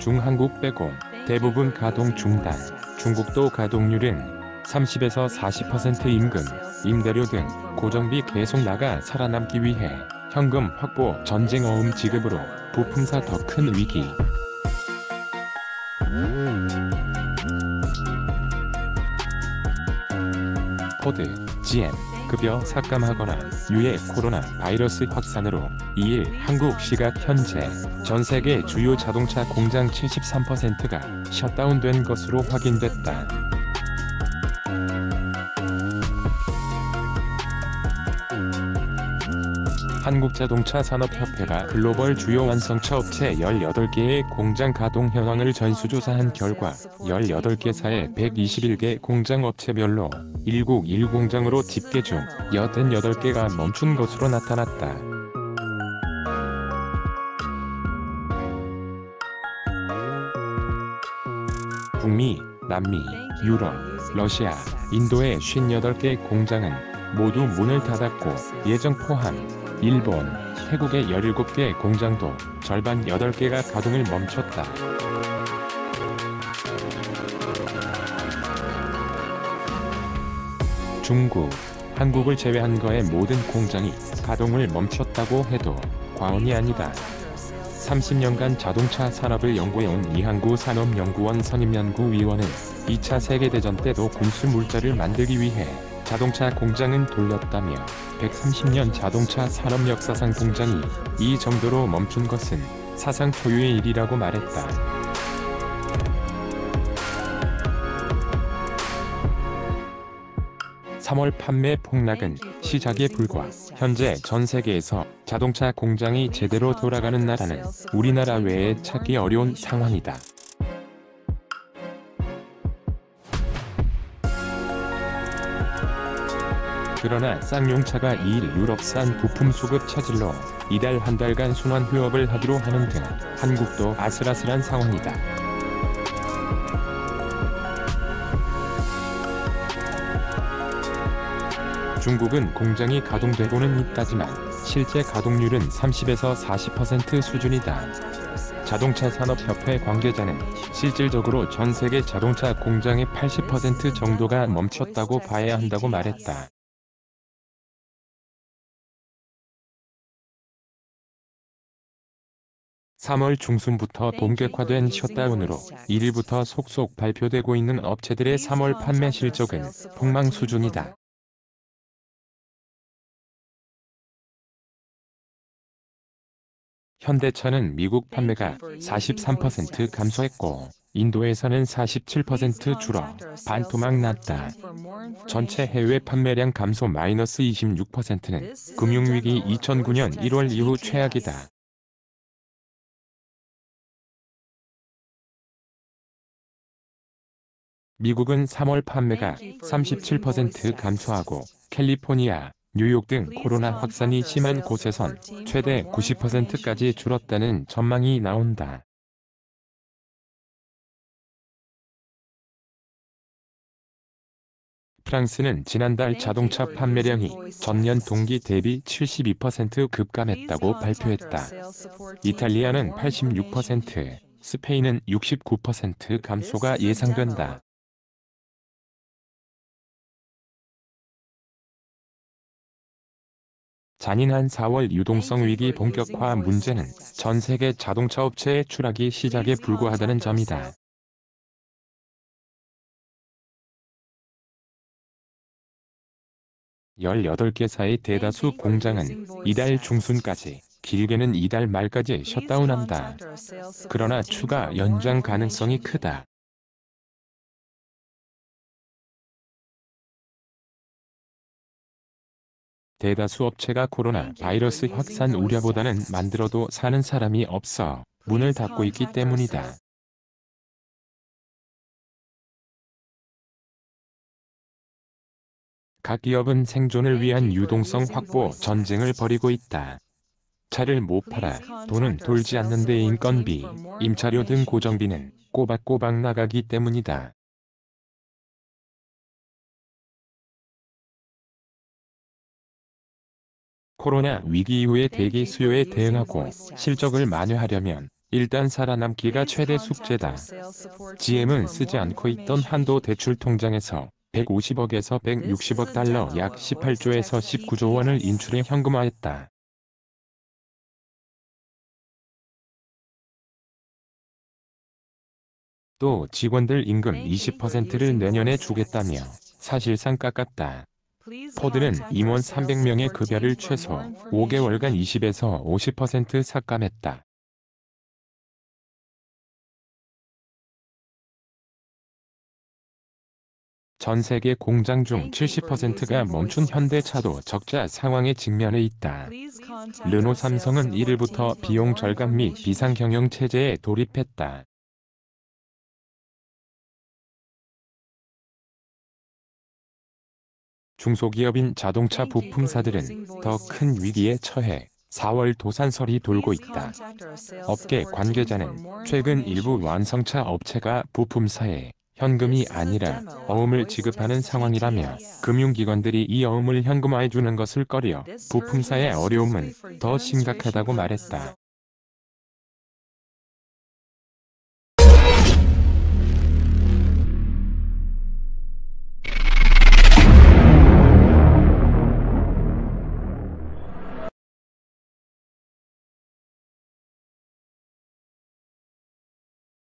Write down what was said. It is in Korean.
중국, 한국 빼고 대부분 가동 중단. 중국도 가동률은 30에서 40% 임금, 임대료 등 고정비 계속 나가 살아남기 위해 현금 확보 전쟁 어음 지급으로 부품사 더 큰 위기. 포드, GM, 급여 삭감하거나 유예 코로나 바이러스 확산으로 2일 한국 시각 현재 전 세계 주요 자동차 공장 73%가 셧다운된 것으로 확인됐다. 한국자동차산업협회가 글로벌 주요 완성차 업체 18개의 공장 가동 현황을 전수조사한 결과 18개사의 121개 공장 업체별로 1국 1공장으로 집계 중 88개가 멈춘 것으로 나타났다. 북미, 남미, 유럽, 러시아, 인도의 58개 공장은 모두 문을 닫았고 예정 포함 일본, 태국의 17개 공장도 절반 8개가 가동을 멈췄다. 중국, 한국을 제외한 거의 모든 공장이 가동을 멈췄다고 해도 과언이 아니다. 30년간 자동차 산업을 연구해온 이항구 산업연구원 선임연구위원은 2차 세계대전 때도 군수 물자를 만들기 위해 자동차 공장은 돌렸다며 130년 자동차 산업 역사상 공장이 이 정도로 멈춘 것은 사상 초유의 일이라고 말했다. (3월) 판매 폭락은 시작에 불과 현재 전 세계에서 자동차 공장이 제대로 돌아가는 나라는 우리나라 외에 찾기 어려운 상황이다. 그러나 쌍용차가 2일 유럽산 부품 수급 차질로 이달 한 달간 순환 휴업을 하기로 하는 등 한국도 아슬아슬한 상황이다. 중국은 공장이 가동되고는 있다지만 실제 가동률은 30에서 40% 수준이다. 자동차 산업협회 관계자는 실질적으로 전 세계 자동차 공장의 80% 정도가 멈췄다고 봐야 한다고 말했다. (3월) 중순부터 본격화된 셧다운으로 1일부터 속속 발표되고 있는 업체들의 (3월) 판매 실적은 폭망 수준이다. 현대차는 미국 판매가 43% 감소했고 인도에서는 47% 줄어 반토막 났다. 전체 해외 판매량 감소 마이너스 26%는 금융위기 2009년 1월 이후 최악이다. 미국은 3월 판매가 37% 감소하고 캘리포니아, 뉴욕 등 코로나 확산이 심한 곳에선 최대 90%까지 줄었다는 전망이 나온다. 프랑스는 지난달 자동차 판매량이 전년 동기 대비 72% 급감했다고 발표했다. 이탈리아는 86%, 스페인은 69% 감소가 예상된다. 잔인한 4월 유동성 위기 본격화 문제는 전 세계 자동차 업체의 추락이 시작에 불과하다는 점이다. 열여덟 개사의 대다수 공장은 이달 중순까지, 길게는 이달 말까지 셧다운한다. 그러나 추가 연장 가능성이 크다. 대다수 업체가 코로나 바이러스 확산 우려보다는 만들어도 사는 사람이 없어 문을 닫고 있기 때문이다. 각 기업은 생존을 위한 유동성 확보 전쟁을 벌이고 있다. 차를 못 팔아 돈은 돌지 않는데 인건비, 임차료 등 고정비는 꼬박꼬박 나가기 때문이다. 코로나 위기 이후의 대기 수요에 대응하고 실적을 만회하려면 일단 살아남기가 최대 숙제다. GM은 쓰지 않고 있던 한도 대출 통장에서 150억에서 160억 달러 약 18조에서 19조 원을 인출해 현금화했다. 또 직원들 임금 20%를 내년에 주겠다며 사실상 깎았다. 포드는 임원 300명의 급여를 최소 5개월간 20에서 50% 삭감했다. 전 세계 공장 중 70%가 멈춘 현대차도 적자 상황에 직면해 있다. 르노 삼성은 1일부터 비용 절감 및 비상 경영 체제에 돌입했다. 중소기업인 자동차 부품사들은 더 큰 위기에 처해 4월 도산설이 돌고 있다. 업계 관계자는 최근 일부 완성차 업체가 부품사에 현금이 아니라 어음을 지급하는 상황이라며 금융기관들이 이 어음을 현금화해 주는 것을 꺼려 부품사의 어려움은 더 심각하다고 말했다.